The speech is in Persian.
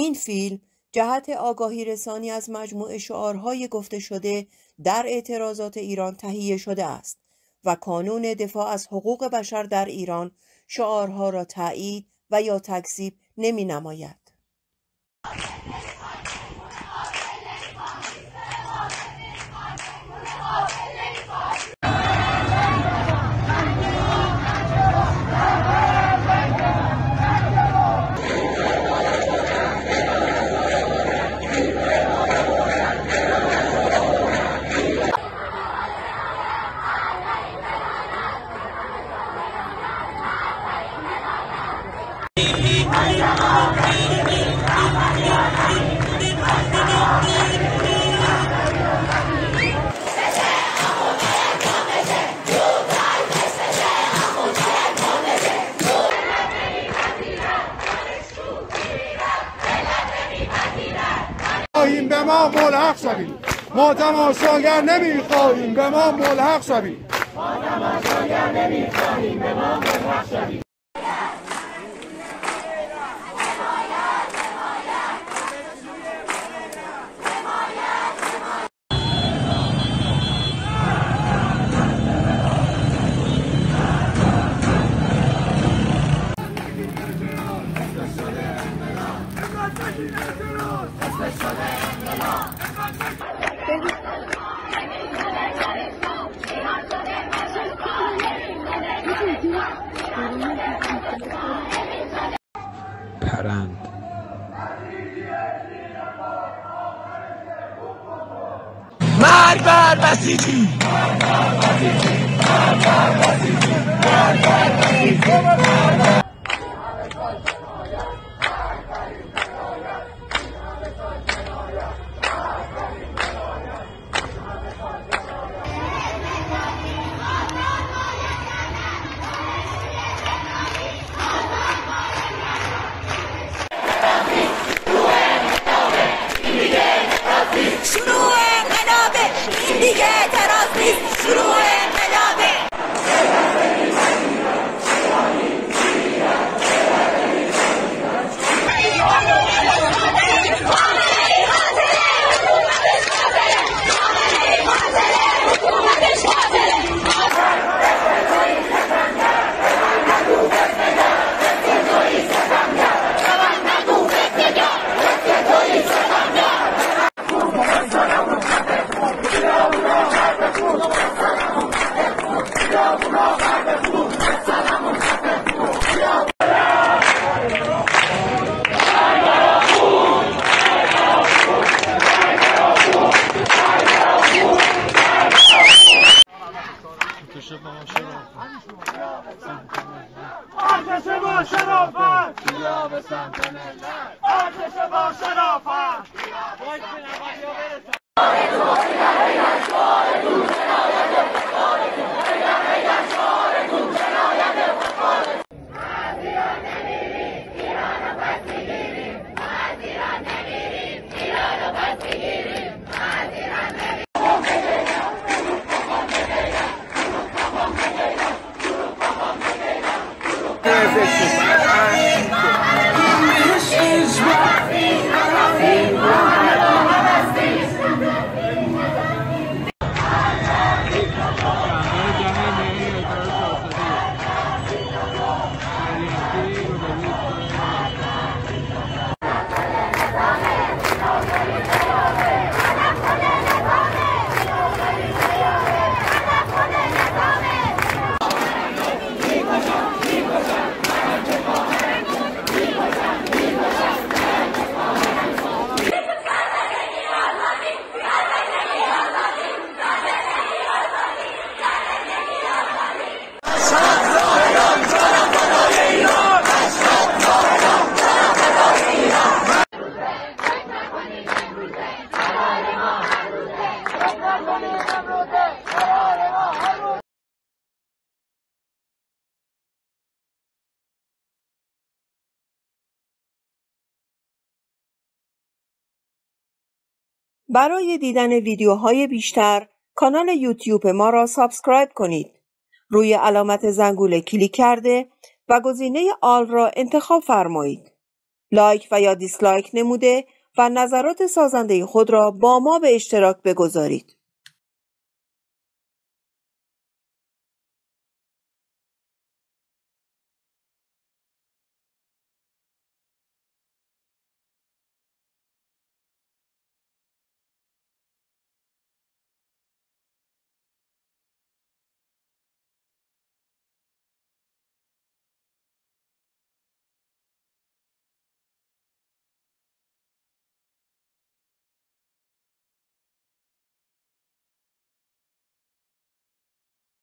این فیلم جهت آگاهی رسانی از مجموع شعارهای گفته شده در اعتراضات ایران تهیه شده است و کانون دفاع از حقوق بشر در ایران شعارها را تایید و یا تکذیب نمی نماید. خواهیم به ما ملحق شوید ما تماشاگر نمی‌خواهیم به ما ملحق شوید پرند Barbar Basiti! Barbar Basiti! Barbar Basiti! Barbar Basiti! 二次施工隧道法。برای دیدن ویدیوهای بیشتر کانال یوتیوب ما را subscribe کنید. روی علامت زنگوله کلیک کرده و گزینه All را انتخاب فرمایید. لایک و یا dislike نموده و نظرات سازنده خود را با ما به اشتراک بگذارید.